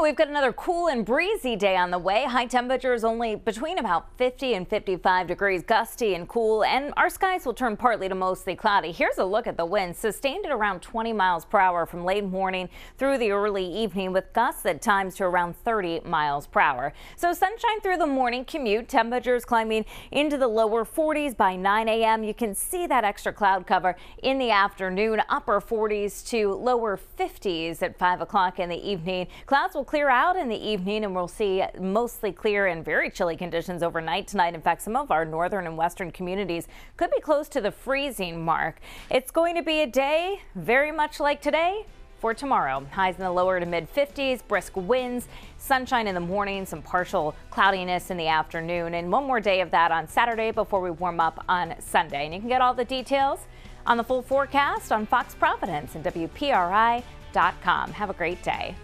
We've got another cool and breezy day on the way. High temperatures only between about 50 and 55 degrees, gusty and cool, and our skies will turn partly to mostly cloudy. Here's a look at the wind, sustained at around 20 miles per hour from late morning through the early evening, with gusts at times to around 30 miles per hour. So sunshine through the morning commute, temperatures climbing into the lower 40s by 9 a.m. You can see that extra cloud cover in the afternoon, upper 40s to lower 50s at 5 o'clock in the evening. Clouds will clear out in the evening and we'll see mostly clear and very chilly conditions overnight tonight. In fact, some of our northern and western communities could be close to the freezing mark. It's going to be a day very much like today for tomorrow. Highs in the lower to mid 50s, brisk winds, sunshine in the morning, some partial cloudiness in the afternoon, and one more day of that on Saturday before we warm up on Sunday. And you can get all the details on the full forecast on Fox Providence and WPRI.com. Have a great day.